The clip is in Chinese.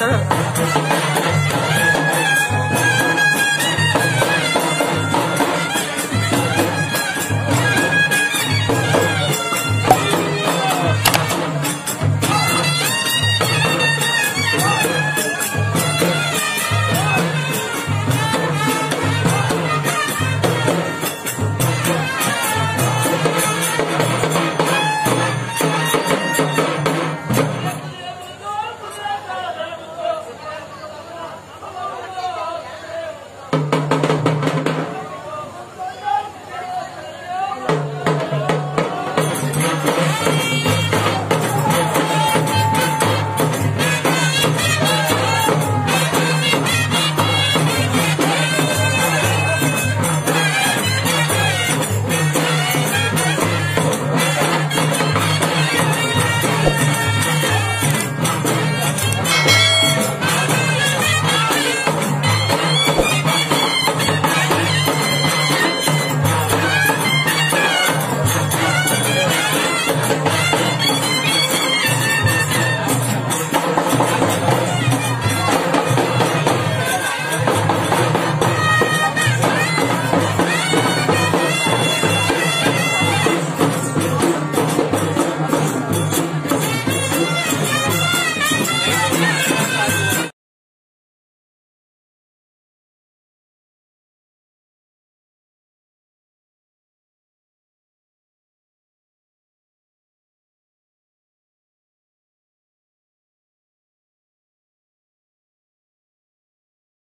嗯